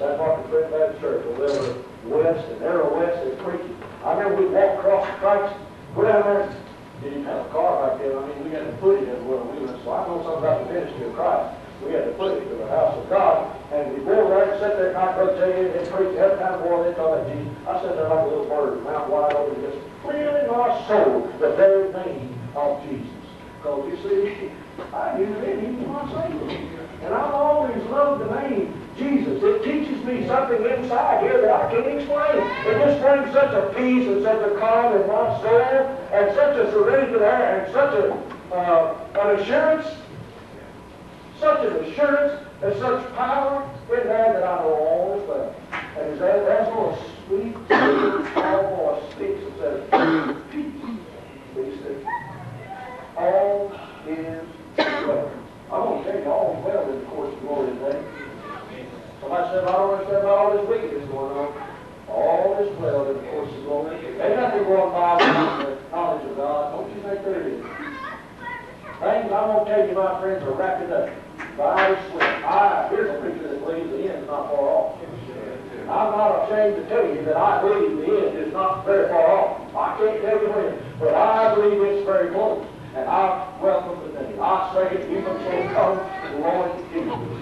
San Marcos Free Baptist Church over there west and Arrow West is preaching. I remember we walked across the tracks, go down there, didn't have a car back then. I mean, we had to put it everywhere we went. So I know something about the ministry of Christ. We had to put it to the house of God. And we go there and sit there, and I could tell you, and preach every time boy they talk about Jesus. I sat there like a little bird, mouth wide open, just feeling my soul the very name of Jesus. Because you see, I knew that he was my Savior. And I've always loved the name Jesus. It teaches me something inside here that I can't explain. It just brings such a peace and such a calm in my soul, and such a serenity there, and such a uh, an assurance such an assurance and such power in there that I know all is well. And that, that's what a sweet, sweet, small voice speaks and says, peace, still. All is. I'm going to tell you, all well in the course of glory today. Somebody said, I don't understand about all this wickedness going on. All is well in the course of glory. Ain't nothing going by the knowledge of God. Don't you think there is? Things I'm going to tell you, my friends, are wrapping up. But I swear, I, here's a preacher that believes the end is not far off. I'm not ashamed to tell you that I believe the end is not very far off. I can't tell you when, but I believe it's very close. And I welcome the day. I say, even so come, Lord Jesus.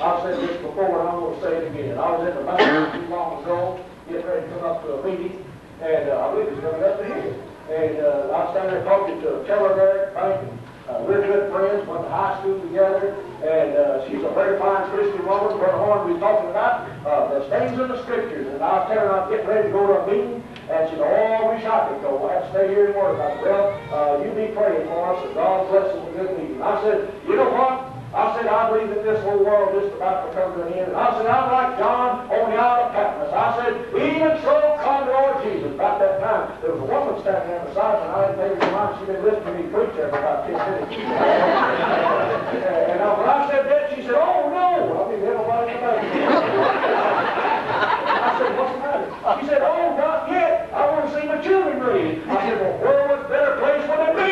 I've said this before, and I'm going to say it again. I was in the bank not too long ago, getting ready to come up to a meeting, and uh, I believe it's coming up here. And uh, I was standing there talking to Keller there, bank, uh, we're good friends, went to high school together, and uh, she's a very fine Christian woman. Brother Horn, we talking about uh, the things in the scriptures, and I was telling her I was getting ready to go to a meeting, and she said, oh, I wish I could go. I to stay here and work. I said, well, uh, you be praying for us, and God bless us with good meeting. I said, you know what? I said, I believe that this whole world is about to come to an end. And I said, I'm like John on the Isle of Patmos. I said, even so come Lord Jesus. About that time, there was a woman standing there beside me, and I didn't pay her mind. She'd been listening to me preach there for about 10 minutes. <laughs> and uh, when I said that, she said, oh, no. I mean, there nobody come <laughs> I said, what's the matter? She said, oh, not yet. I want to see my children raised. I said, well, where what better place would it be?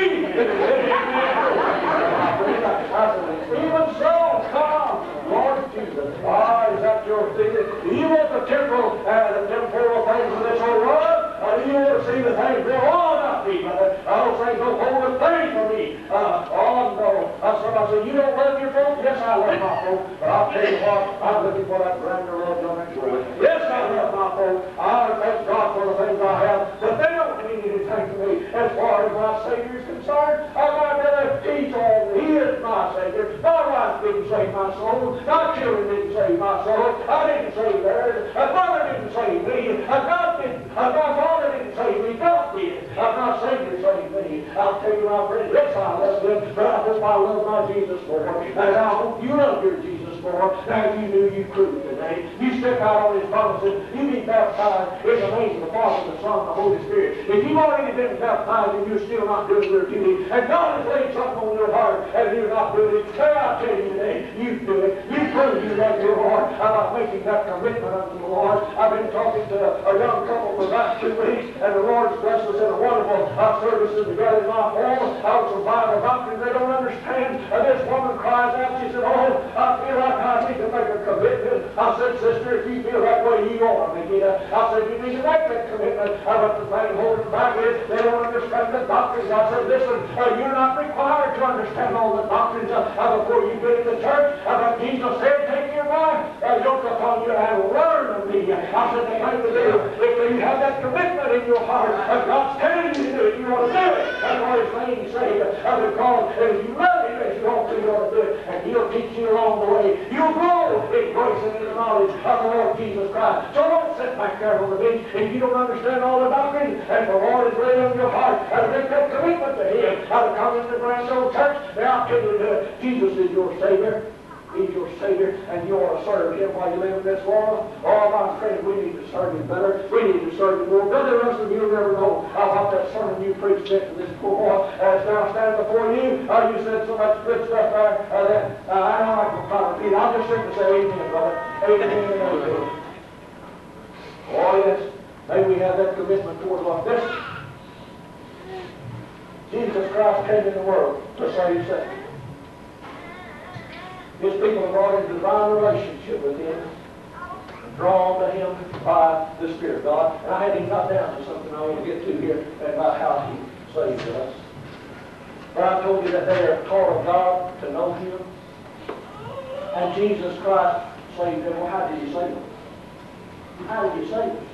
Even so, come, Lord Jesus. Ah, is that your thing? You want the temporal, uh, the temporal things of this whole world? Or do you want to see the things that all not be, brother? I don't no holy thing for me. Uh, oh, no. Uh, somebody said, you don't love your folks? Yes, I love my folks. But I'll tell you what, I'm looking for that grander love on that shore. Yes, I love my folks. I thank God for the things I have. But they don't mean anything to me as far as my Savior is concerned. I might rather teach all He is my Savior. My wife didn't save my soul. My children didn't save my soul. I didn't save theirs. My mother didn't save me. God didn't. My father didn't save me. God did. My Savior saved me. I'll tell you, my friend, yes, I love Him, but I hope I love my Jesus more. And I hope you love your Jesus more. Now, you knew you could today. You step out on His promises. You be baptized in the name of the Father, the Son, and the Holy Spirit. If you've already been baptized and you're still not doing your duty, and God has laid something on your heart and you're not doing it, may I tell you today, you do it. You prove you love your Lord about making that commitment unto the Lord. I've been talking to a young couple for about two weeks, and the Lord's blessed us in a wonderful uh, services together in my home. Out some Bible doctrine they don't understand. And this woman cries out, she said, Oh, I feel like I need to make a commitment. I said, Sister, if you feel that way, you ought to it. I said, You need to make that commitment. I went the thing holding back is they don't understand the doctrines. I said, Listen, uh, you're not required to understand all the doctrines uh, before you get in the church. Uh, but Jesus said, Take your wife, uh, yoke upon you and learn of me. I said, The thing to do, if you have that commitment in your heart, uh, God's telling you to do it, you ought to do it. That's what His name say. Uh, because if you love Him as you to, you ought to do. And He'll teach you along the way. You'll grow in grace and in the knowledge of the Lord Jesus Christ. So don't sit back there on the bench if you don't understand all the doctrine. And the Lord has laid on your heart and make that commitment to Him. How to come into the grand old church. Now I'll tell you. Jesus is your Savior. He's your Savior, and you ought to serve Him while you live in this world. Oh, my friend, we need to serve Him better. We need to serve Him more. Brother Russell, you'll never know how that sermon you preached to this poor boy as now standing before you. Uh, you said so much good stuff there uh, that uh, I don't like to try to repeat. I'll just simply say amen, brother. Amen amen. Oh, yes. May we have that commitment toward what this. Jesus Christ came in the world to save sinners. His people brought into divine relationship with Him, drawn to Him by the Spirit of God. And I had him got down to something I want to get to here about how He saved us. But I told you that they are taught of God to know Him. And Jesus Christ saved them. Well, how did He save them? How did He save us?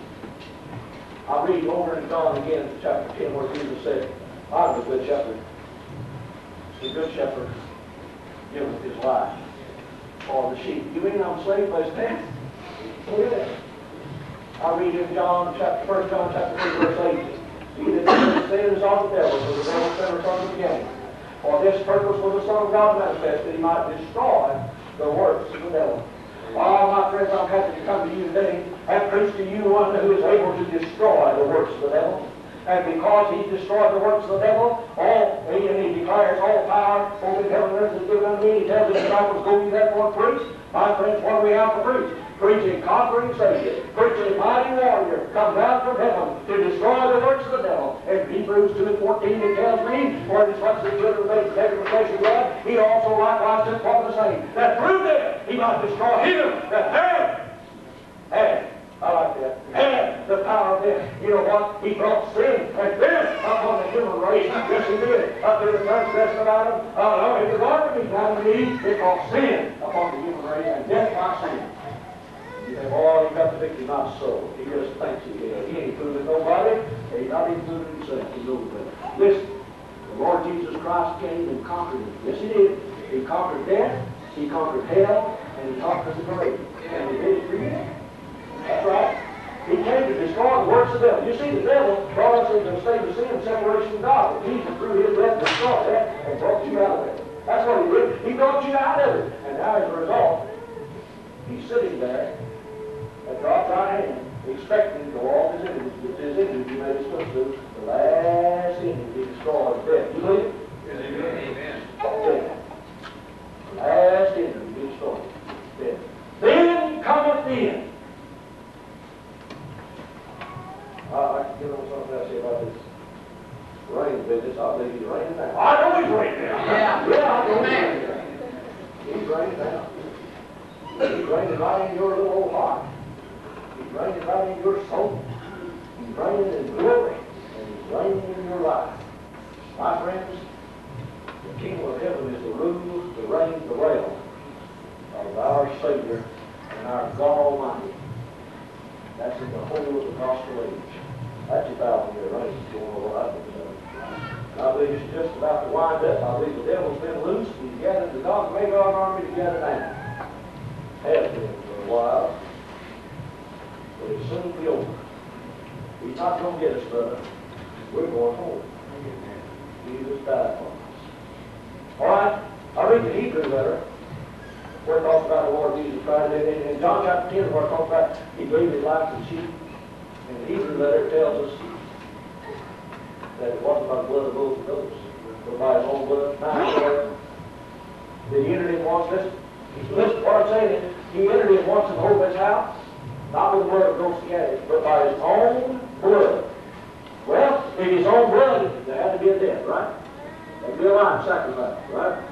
I read over and John again, chapter 10, where Jesus said, I'm the good shepherd. The good shepherd giveth his life for the sheep. You mean I'm saved by death? Look at that. I read in John chapter, 1 John chapter 3, verse 18. He that sin is of the devil, for the devil sinned from the beginning. For this purpose was the Son of God manifest, that he might destroy the works of the devil. Oh, my friends, I'm happy to come to you today and preach to you one who is able to destroy the works of the devil. And because he destroyed the works of the devil, all he, and he declares all power over heaven and earth is given unto me. He tells his disciples, Go ye therefore and preach. My friends, what do we have to preach? Preaching conquering Savior, preaching mighty warrior, come down from heaven to destroy the works of the devil. In Hebrews 2 and 14, it tells me, for it is what the children of faith taken flesh and blood, he also likewise did forth the same, that through death he might destroy him that had, had, I like that, had the power of death. You know what? He brought sin and death upon the human race. Yes, he did. Up to the transgression of Adam, uh, no, the garden of Adam and Eve, it brought sin upon the human race and death by sin. You say, boy, he got the victory, not so. He just thinks he did. He ain't fooling nobody. He's not even fooling himself. He knows better. Listen, the Lord Jesus Christ came and conquered it. Yes, he did. He conquered death, he conquered hell, and he conquered the grave. And he did it for you. That's right. He came to destroy the works of the devil. You see, the devil brought us into a state of sin and separation from God. But Jesus, through his death, destroyed that and brought you out of it. That's what he did. He brought you out of it. And now, as a result, he's sitting there at God's right hand, expecting to all his enemies, with his enemies he made the last enemy he destroyed is death. You believe it? Amen. Death. The last enemy he destroyed. Death. Then cometh the end. Rain business. I believe he's reigning down. I know he's reigning down. Yeah. Yeah, I know he's reigning down. He's reigning down. He's reigning right in your little old heart. He's reigning right in your soul. He's reigning in glory. And he's reigning in your life. My friends, the kingdom of heaven is the rule, the reign, the realm of our Savior and our God Almighty. That's in the whole of the gospel age. That's a thousand year reign going on right there. I believe it's just about to wind up. I believe the devil's been loose. And gathered the Gog Magog army together now. Has been for a while. But it'll soon be over. He's not going to get us, brother. We're going home. Jesus died for us. All right? I read the Hebrew letter where it talks about the Lord Jesus Christ. And John chapter 10, where it talks about he gave his life for sheep. In the Hebrew letter, tells us that it wasn't by the blood of bulls and goats, but by his own blood. Now, that he entered in once. Listen, what I'm saying is, he entered in once in the his house, not with the blood of goats and calves, but by his own blood. Well, in his own blood, there had to be a death, right? There'd be a line sacrifice, right?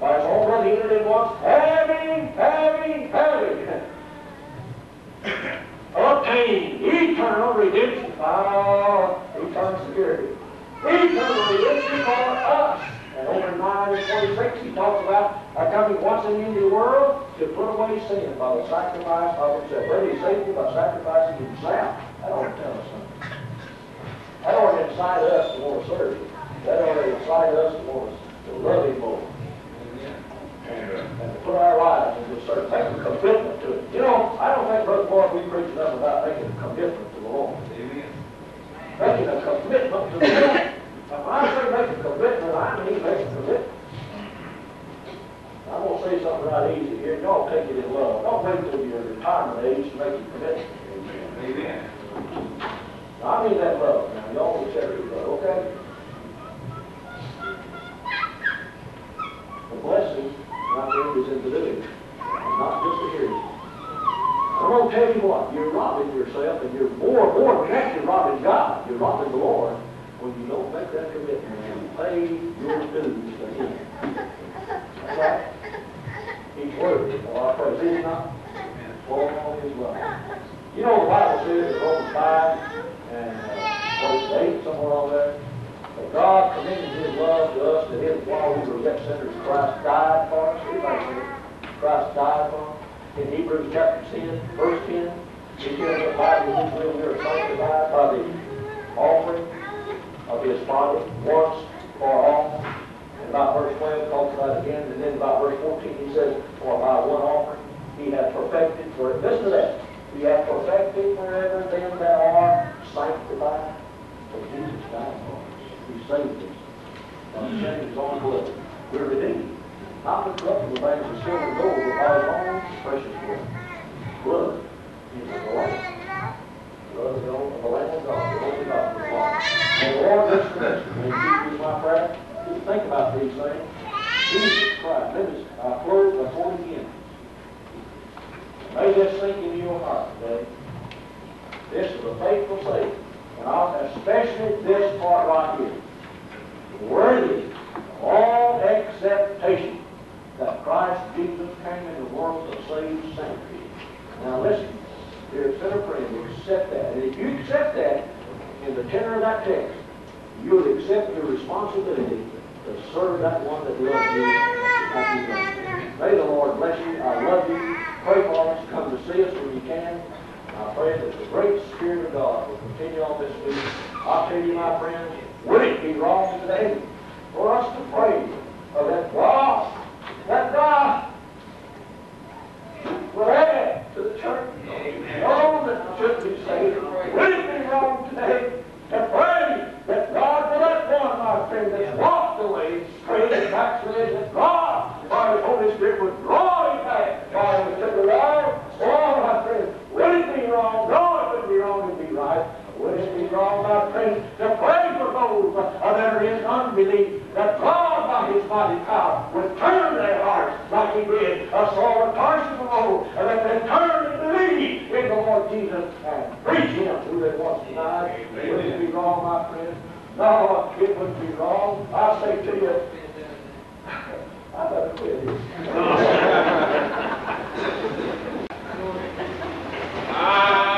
By his own blood, he entered in once, having, having, having obtained eternal redemption. Eternal security. Eternal redemption for us. And over in 9 and 26, he talks about uh, coming once and into the world to put away sin by the sacrifice of himself. Whether he saved you by sacrificing himself, that ought to tell us something. That ought to incite us to want to serve. That ought to incite us to want to love him more. And, uh, and to put our lives into a certain, make a commitment to it. You know, I don't think, Brother Boyd, we preach enough about making a commitment to the Lord. Amen. Making a commitment to the Lord. Now, when I say make a commitment, I mean make a commitment. I'm going to say something right easy here. Y'all take it in love. Don't wait till your retirement age to make your commitment. Amen. Now, I mean that love. Now, y'all will share it love, okay? The blessing, is in the doing, not just the hearing. I'm going to tell you what, you're robbing yourself, and you're more, more you're robbing God. You're robbing the Lord when you don't make that commitment and pay your dues to Him. That's right. He's worthy of our praise. Is he not? For all His love. You know, the Bible says in Romans 5 and uh, verse 8, somewhere on there, But God commended his love to us that his, while we were yet sinners, Christ died for us. Everybody say, Christ died for us. In Hebrews chapter 10, verse 10, he tells us by his will we are sanctified by the offering of his body once for all. And by verse 12 talks about again. And then by verse 14 he says, For by one offering he hath perfected for listen to that. He hath perfected forever them that are sanctified. For Jesus died saved us. By the shedding of his own blood. We're redeemed. Not with corruptible things of silver and gold, but by his own precious blood. Blood is the Lamb. Blood of the of the Lamb of God, the only God the Father. And the Lord this. When you is my prayer, just think about these things. Jesus Christ, let us uh, close by quoting him. May this sink into your heart today. This is a faithful Savior. And I'll, especially this part right here. Worthy of all acceptation that Christ Jesus came the world to save sinners. Now listen, dear sinner friend, accept that. And if you accept that in the tenor of that text, you would accept your responsibility to serve that one that loves you like you. May the Lord bless you. I love you. Pray for us. Come to see us when you can. I pray that the great Spirit of God will continue on this week. I'll tell you, my friends, would it be wrong today for us to pray of that God, that God will to the church all that should be saved? Would be wrong today to pray that God will let one, my friend, that's walked away, and backslid, that God, by His Holy Spirit, would draw him back, by His Spirit, Oh, my friend, would it be wrong? No, it wouldn't be wrong, it'd be right. Would it my friend, to pray for those that are in unbelief, that God, by His mighty power, would turn their hearts like He did a Saul of Tarsus of old, and that they turn and believe in the Lord Jesus and preach Him who they once denied? Would it be wrong, my friend? No, it wouldn't be wrong. I say to you, <laughs> I better quit this. <laughs> Ah.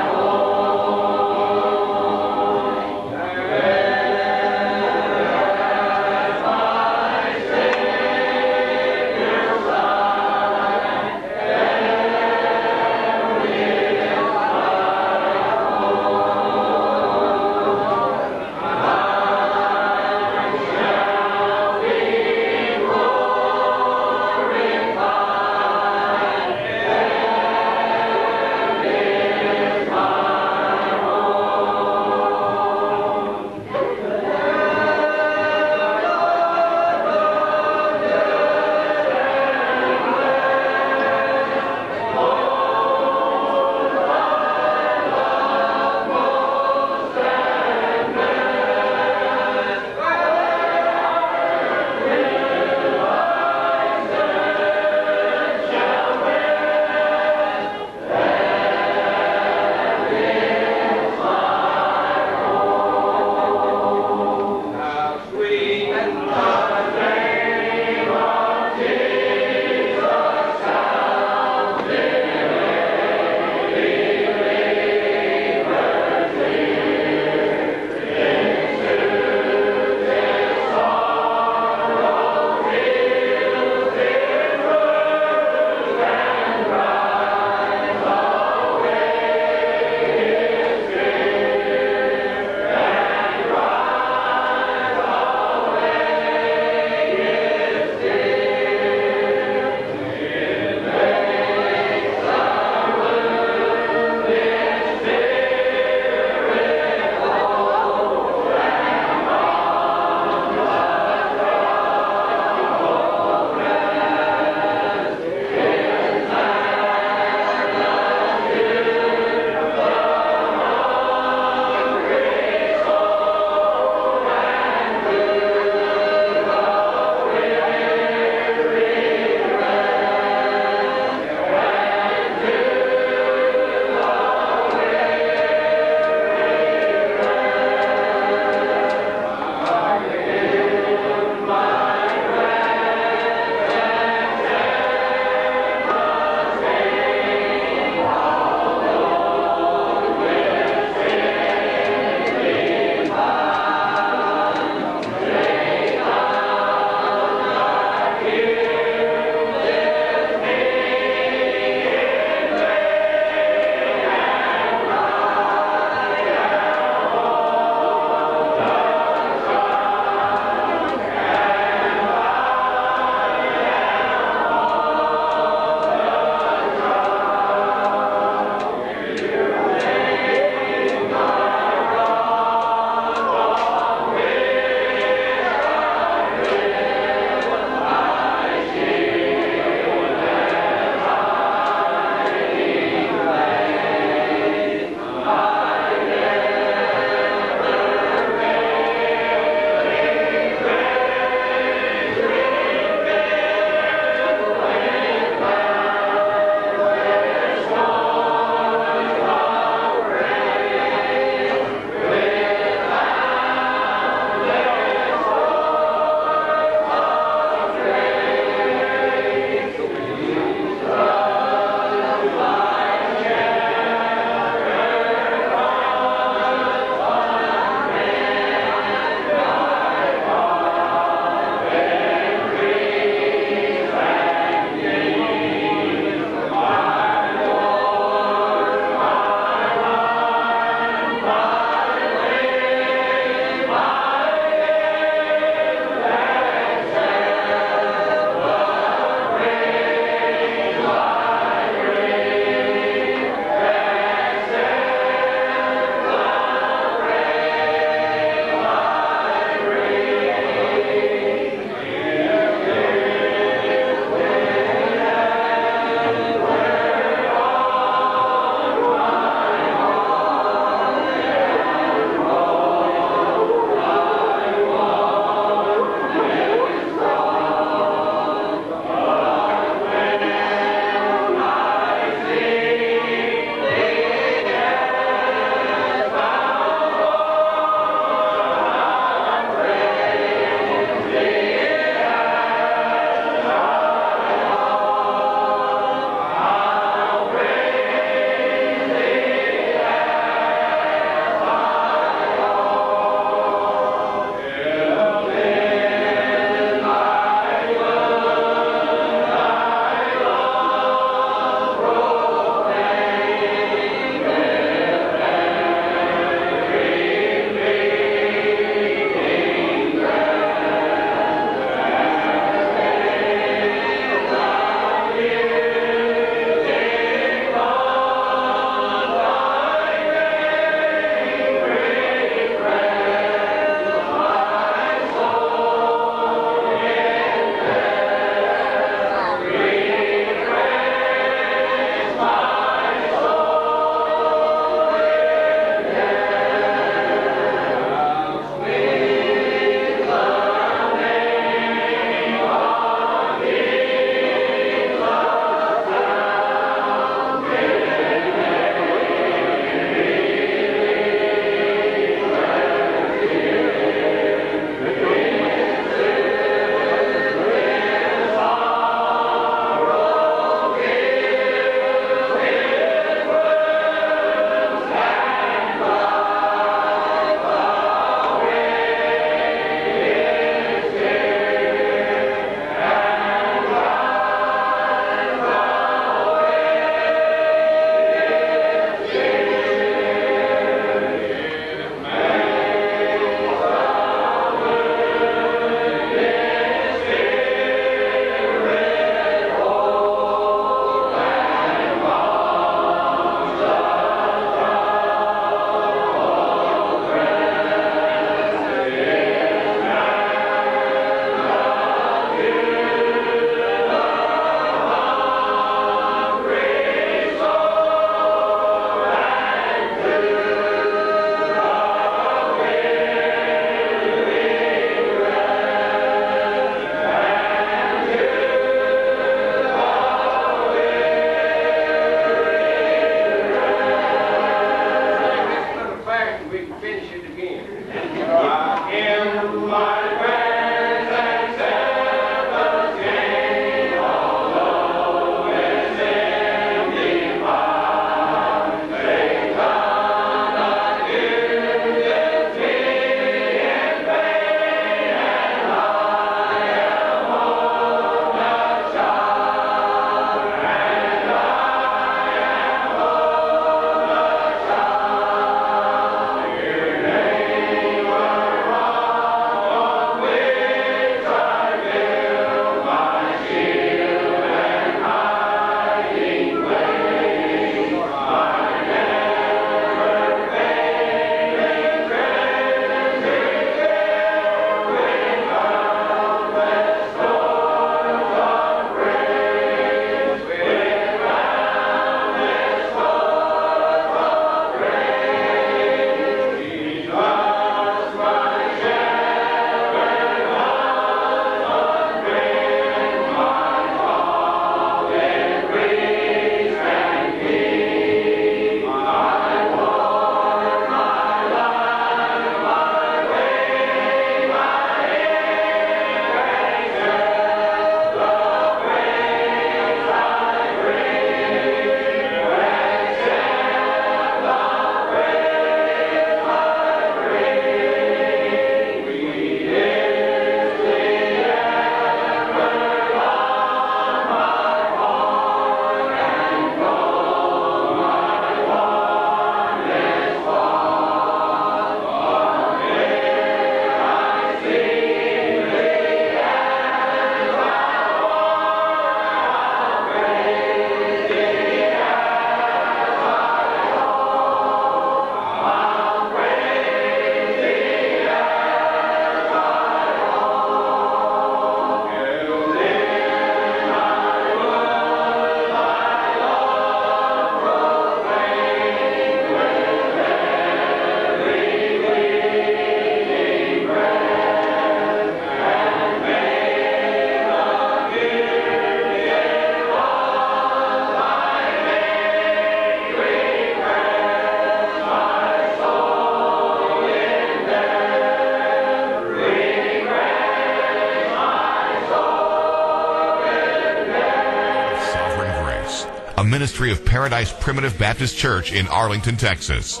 Ministry of Paradise Primitive Baptist Church in Arlington, Texas.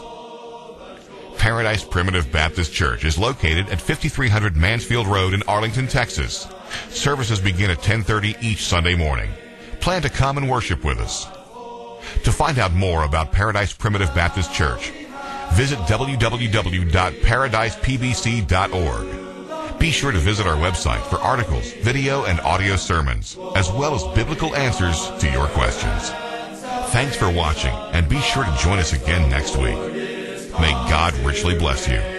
Paradise Primitive Baptist Church is located at 5300 Mansfield Road in Arlington, Texas. Services begin at 10:30 each Sunday morning. Plan to come and worship with us. To find out more about Paradise Primitive Baptist Church, visit www.paradisepbc.org. Be sure to visit our website for articles, video, and audio sermons, as well as biblical answers to your questions. Thanks for watching, and be sure to join us again next week. May God richly bless you.